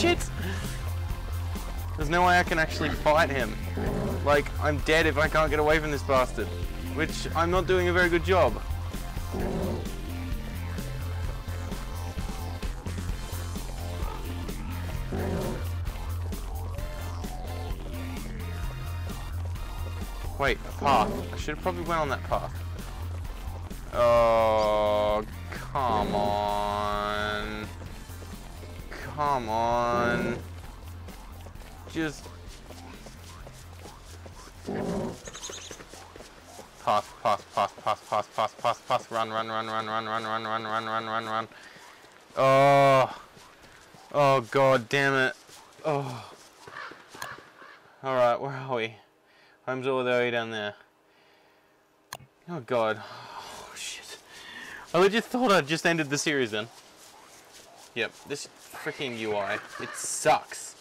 shit! There's no way I can actually fight him. Like, I'm dead if I can't get away from this bastard. Which I'm not doing a very good job. Wait, a path. I should have probably went on that path. Oh, come on. Come on. Just... Pass, pass, pass, pass, pass, pass, pass, pass, run, run, run, run, run, run, run, run, run, run, run, run. Oh. Oh, god damn it. Oh. Alright, where are we? Home's all the way down there. Oh god. Oh shit. I just thought I'd just ended the series then. Yep, this freaking UI. It sucks.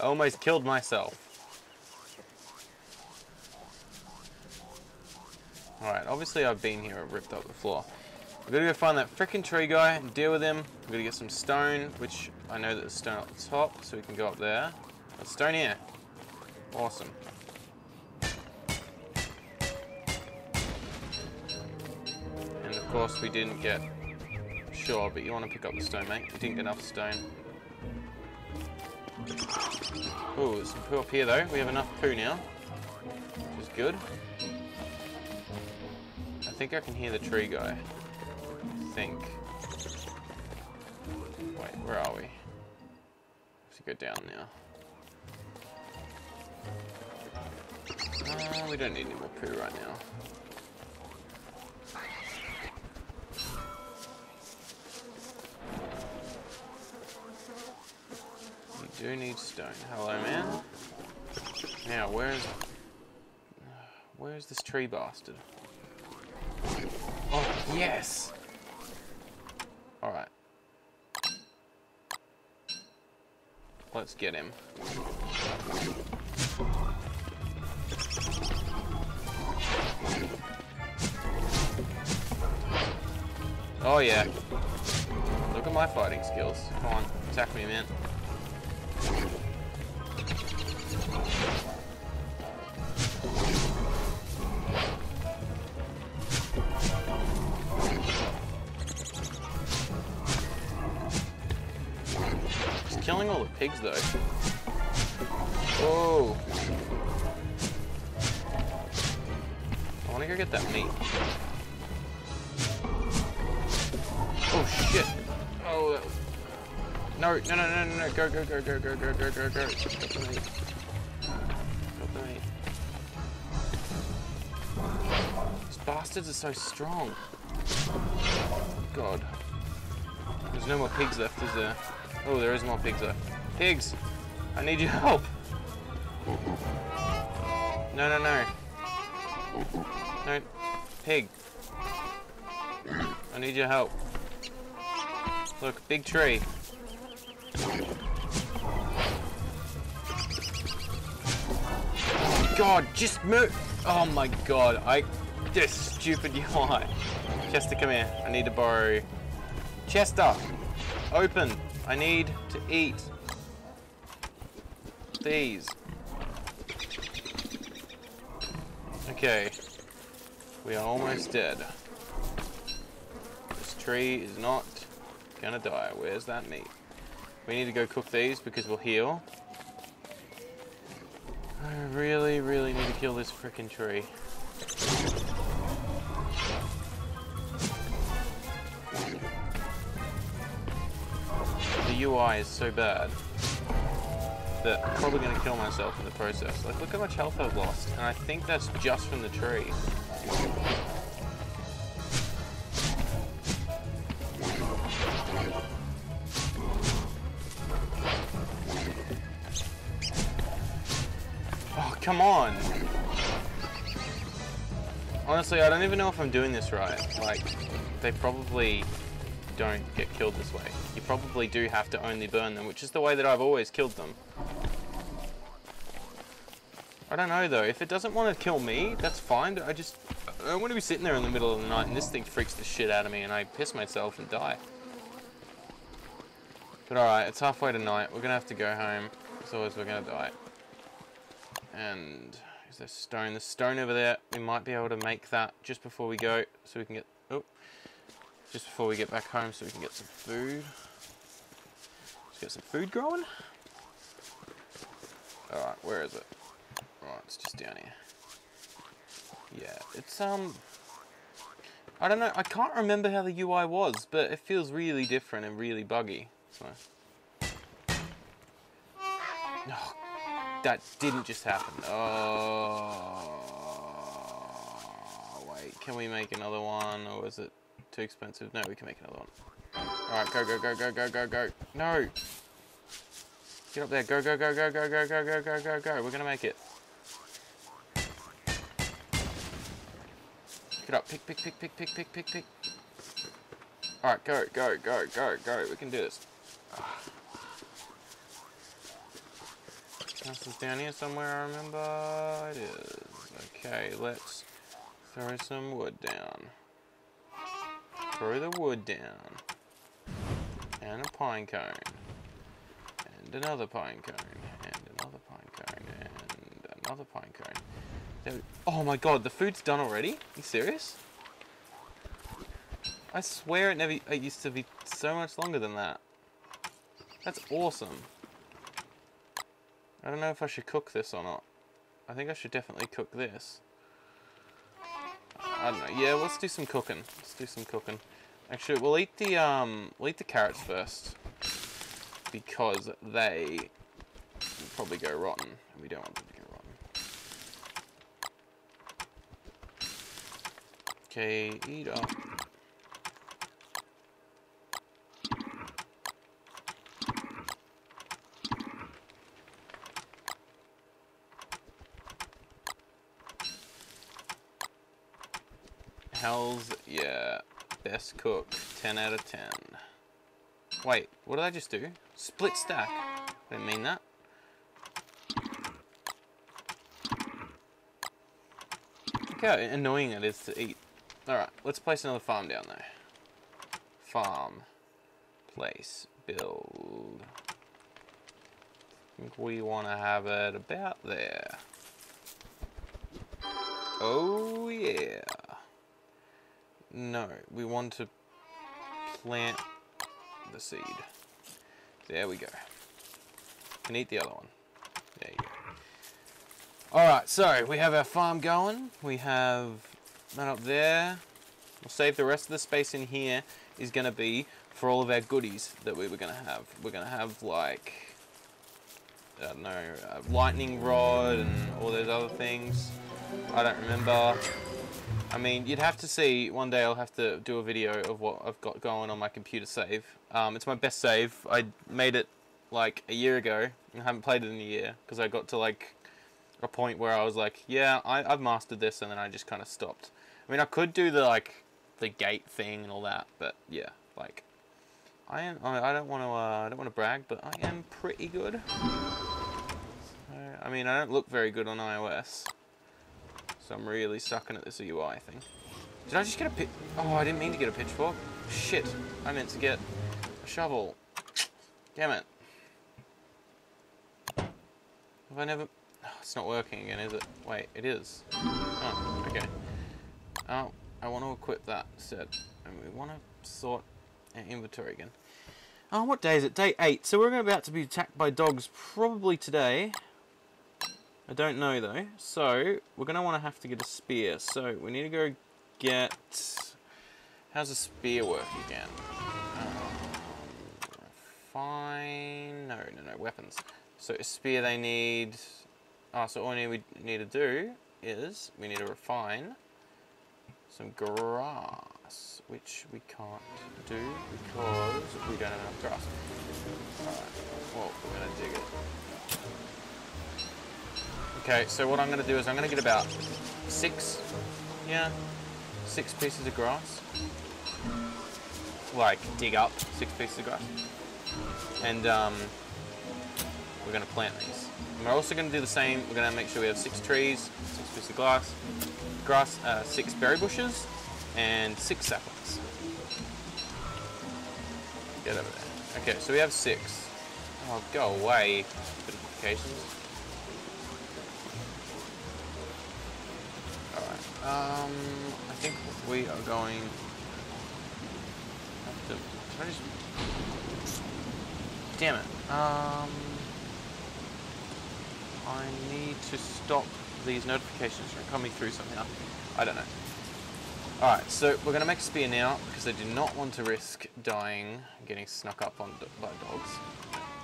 I almost killed myself. Alright, obviously I've been here and ripped up the floor. We've got to go find that freaking tree guy and deal with him. We've got to get some stone, which I know that there's stone up the top, so we can go up there. There's stone here. Awesome. And of course we didn't get... Sure, but you want to pick up the stone, mate. We didn't get enough stone. Ooh, there's some poo up here though. We have enough poo now. Which is good. I think I can hear the tree guy. I think. Wait, where are we? Let's go down now. Uh, we don't need any more poo right now. Do need stone. Hello, man. Now, where's... Where's this tree bastard? Oh, yes! Alright. Let's get him. Oh yeah. Look at my fighting skills. Come on, attack me, man. Killing all the pigs though. Whoa. I wanna go get that meat. Oh shit. Oh. that was- No, no, no, no, no, no. Go, go, go, go, go, go, go, go, go. Got the meat. Got the meat. These bastards are so strong. God. There's no more pigs left, is there? Oh, there is more pigs left. Pigs! I need your help! No, no, no. No. Pig. I need your help. Look, big tree. God, just move! Oh my god, I... This stupid UI. Chester, come here. I need to borrow... Chester! Open! I need to eat. These. Okay. We are almost dead. This tree is not gonna die. Where's that meat? We need to go cook these because we'll heal. I really, really need to kill this freaking tree. The UI is so bad that I'm probably going to kill myself in the process. Like, look how much health I've lost, and I think that's just from the tree. Oh, come on! Honestly, I don't even know if I'm doing this right. Like, they probably don't get killed this way. You probably do have to only burn them, which is the way that I've always killed them. I don't know though, if it doesn't want to kill me, that's fine, I just, I don't want to be sitting there in the middle of the night and this thing freaks the shit out of me and I piss myself and die. But alright, it's halfway tonight. We're gonna have to go home. Otherwise we're gonna die. And is there stone? There's stone over there. We might be able to make that just before we go so we can get oh just before we get back home so we can get some food. Let's get some food growing. Alright, where is it? Alright, it's just down here. Yeah, it's um I don't know, I can't remember how the UI was, but it feels really different and really buggy. So Oh, that didn't just happen. Oh wait, can we make another one or is it too expensive? No, we can make another one. Alright, go, go, go, go, go, go, go. No! Get up there. Go, go, go, go, go, go, go, go, go, go, go. We're gonna make it. Get up. Pick, pick, pick, pick, pick, pick, pick, pick. Alright, go, go, go, go, go. We can do this. This is down here somewhere, I remember. It is. Okay, let's throw some wood down. Throw the wood down. And a pine cone. And another pine cone. And another pine cone. And another pine cone. We- oh my god, the food's done already? Are you serious? I swear it never it used to be so much longer than that. That's awesome. I don't know if I should cook this or not. I think I should definitely cook this. I don't know. Yeah, let's do some cooking. Let's do some cooking. Actually, we'll eat the um, we'll eat the carrots first because they will probably go rotten, and we don't want them to go rotten. Okay, eat up. Hell's yeah, best cook, 10 out of 10. Wait, what did I just do? Split stack. I didn't mean that. Look how annoying it is to eat. Alright, let's place another farm down there. Farm. Place. Build. I think we want to have it about there. Oh yeah. No, we want to plant the seed. There we go. Can eat the other one. There you go. Alright, so we have our farm going. We have that up there. We'll save the rest of the space in here is going to be for all of our goodies that we were going to have. We're going to have like, I don't know, a lightning rod and all those other things. I don't remember. I mean, you'd have to see, one day I'll have to do a video of what I've got going on my computer save. Um, it's my best save. I made it like a year ago and haven't played it in a year because I got to like a point where I was like, yeah, I, I've mastered this and then I just kind of stopped. I mean, I could do the like, the gate thing and all that, but yeah, like, I am, I don't want to, uh, I don't want to brag, but I am pretty good. I mean, I don't look very good on iOS. So I'm really sucking at this UI thing. Did I just get a pit? Oh, I didn't mean to get a pitchfork. Shit. I meant to get a shovel. Damn it. Have I never... Oh, it's not working again, is it? Wait, it is. Oh, okay. Oh, I want to equip that set. And we want to sort our inventory again. Oh, what day is it? Day 8. So we're about to be attacked by dogs probably today. I don't know though. So we're going to want to have to get a spear. So we need to go get... How's a spear work again? Um, fine... No, no, no. Weapons. So a spear they need... Oh, so all we need to do is we need to refine some grass, which we can't do because we don't have enough grass. Alright, well, Okay, so what I'm going to do is I'm going to get about six, yeah, six pieces of grass. Like, dig up six pieces of grass. And um, we're going to plant these. And we're also going to do the same, we're going to make sure we have six trees, six pieces of glass, grass, uh, six berry bushes, and six saplings. Get over there. Okay, so we have six. Oh, go away. Notifications. Alright. Um, I think we are going. To. I just. Damn it. Um. I need to stop these notifications from coming through somehow. I don't know. Alright, so we're going to make a spear now because I do not want to risk dying, getting snuck up on by dogs.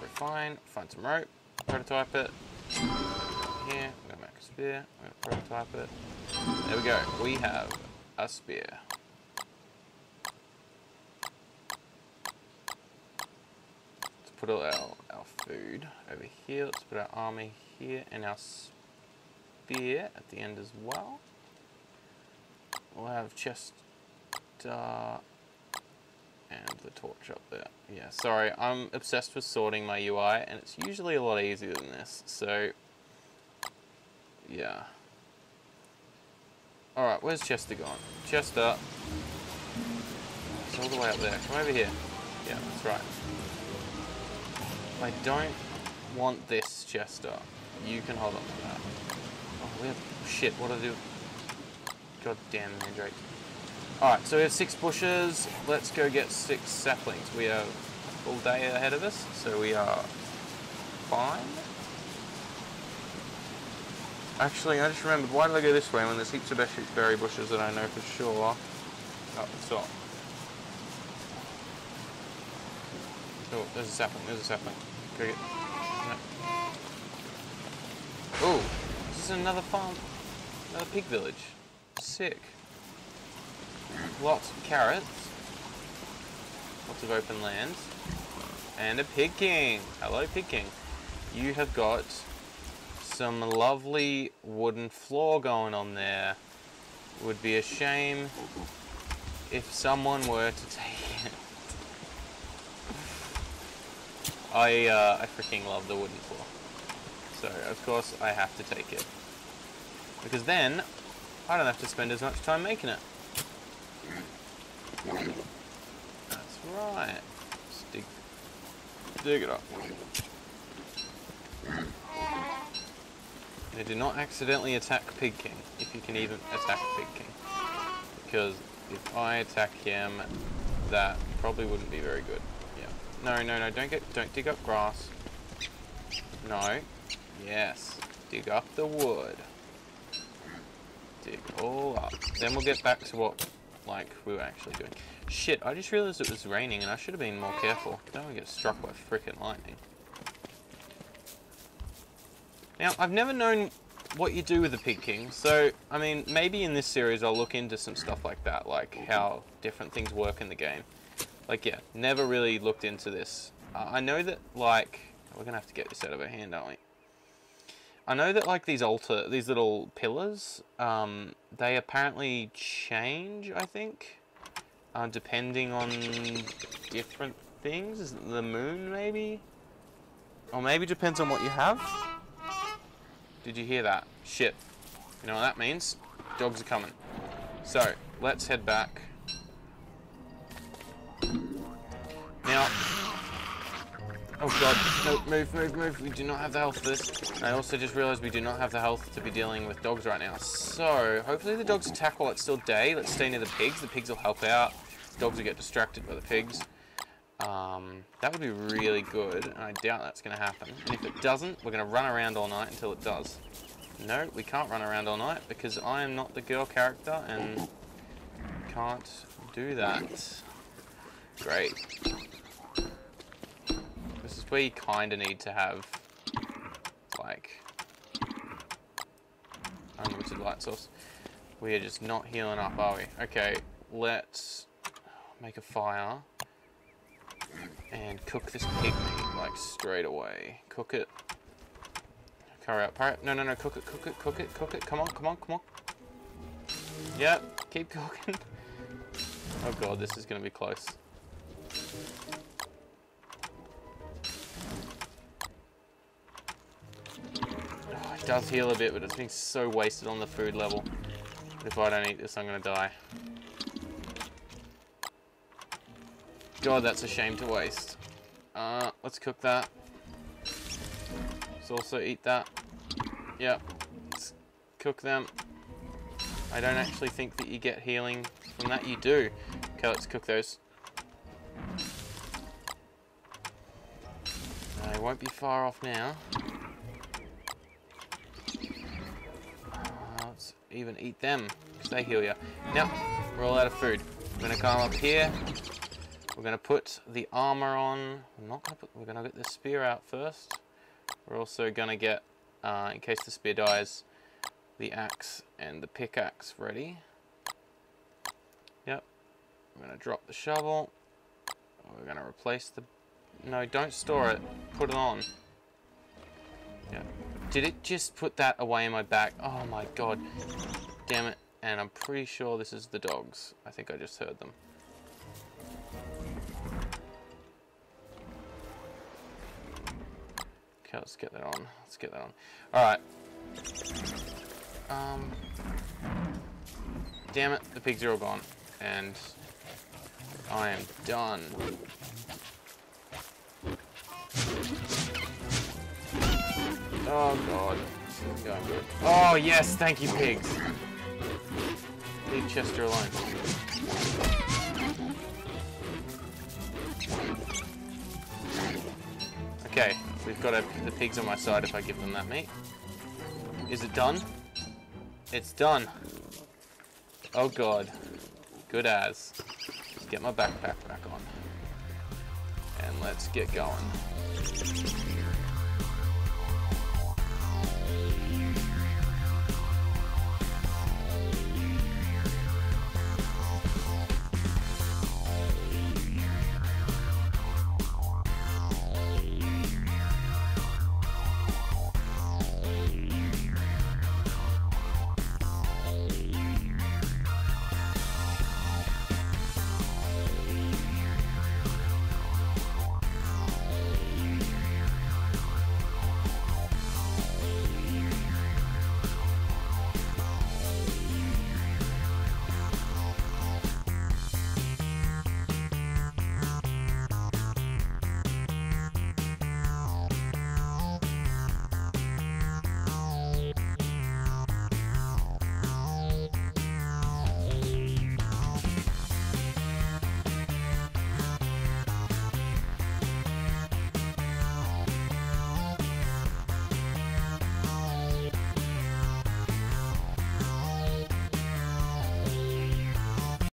We're fine. Find some rope, prototype it. Here, spear, we're going to prototype it. There we go. We have a spear. Let's put all our, our food over here. Let's put our army here and our spear at the end as well. We'll have chest uh, and the torch up there. Yeah, sorry, I'm obsessed with sorting my UI and it's usually a lot easier than this, so yeah. Alright, where's Chester gone? Chester. It's all the way up there. Come over here. Yeah, that's right. I don't want this, Chester. You can hold on to that. Oh, we have... Shit, what do I do? God damn mandrake. Alright, so we have six bushes. Let's go get six saplings. We have all day ahead of us, so we are fine. Actually, I just remembered, why did I go this way when there's heaps of berry bushes that I know for sure? up the top? Oh, there's a sapling, there's a sapling. Go get... No. Oh, this is another farm, another pig village. Sick. Lots of carrots. Lots of open land. And a pig king. Hello, pig king. You have got some lovely wooden floor going on there. Would be a shame if someone were to take it. I, uh, I freaking love the wooden floor. So, of course, I have to take it. Because then, I don't have to spend as much time making it. That's right. Just dig, dig it up. And do not accidentally attack Pig King, if you can even attack Pig King. Because if I attack him, that probably wouldn't be very good. Yeah. No, no, no, don't get, don't dig up grass. No. Yes. Dig up the wood. Dig all up. Then we'll get back to what, like, we were actually doing. Shit, I just realized it was raining and I should have been more careful. Don't get struck by freaking lightning. Now, I've never known what you do with the Pig King, so, I mean, maybe in this series I'll look into some stuff like that, like how different things work in the game. Like, yeah, never really looked into this. Uh, I know that, like, we're gonna have to get this out of our hand, aren't we? I know that, like, these altar, these little pillars, um, they apparently change, I think, uh, depending on different things. The moon, maybe? Or maybe depends on what you have? Did you hear that? Shit. You know what that means? Dogs are coming. So, let's head back. Now... Oh god, no, move, move, move. We do not have the health for this. I also just realized we do not have the health to be dealing with dogs right now. So, hopefully the dogs attack while it's still day. Let's stay near the pigs. The pigs will help out. Dogs will get distracted by the pigs. Um, that would be really good, and I doubt that's going to happen. And if it doesn't, we're going to run around all night until it does. No, we can't run around all night because I am not the girl character and can't do that. Great. This is where you kind of need to have, like, unlimited light source. We are just not healing up, are we? Okay, let's make a fire and cook this pig meat like straight away. Cook it. Up, hurry up. No, no, no, cook it, cook it, cook it, cook it. Come on, come on, come on. Yep, keep cooking. Oh god, this is gonna be close. Oh, it does heal a bit, but it's being so wasted on the food level. If I don't eat this, I'm gonna die. God, that's a shame to waste. Uh, let's cook that. Let's also eat that. Yep. Let's cook them. I don't actually think that you get healing from that. You do. Okay, let's cook those. They won't be far off now. Uh, let's even eat them, because they heal you. Now, we're all out of food. We're going to come up here. We're going to put the armor on. I'm not going to put, we're going to get the spear out first. We're also going to get, uh, in case the spear dies, the axe and the pickaxe ready. Yep. I'm going to drop the shovel. We're going to replace the... No, don't store it. Put it on. Yeah. Did it just put that away in my back? Oh my god. Damn it. And I'm pretty sure this is the dogs. I think I just heard them. Okay, let's get that on. Let's get that on. Alright. Um, damn it, the pigs are all gone. And I am done. Oh god. This is going good. Oh yes, thank you pigs. Leave Chester alone. Okay, we've got a, the pigs on my side if I give them that meat. Is it done? It's done. Oh god. Good as. Get my backpack back on. And let's get going.